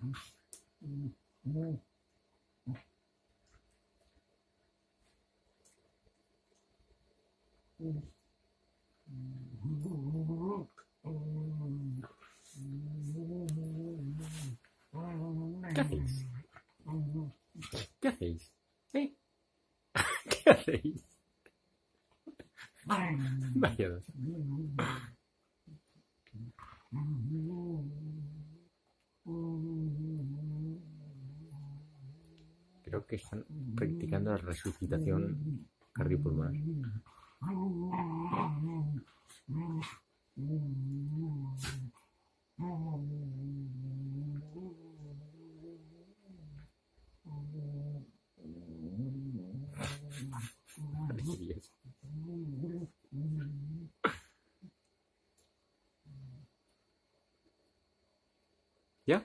Mm-hmm. ¿Qué hacéis? ¿Qué hacéis? ¿Eh? ¿Qué hacéis? Vaya dos. Creo que están practicando la resucitación cardiopulmonar. Yeah.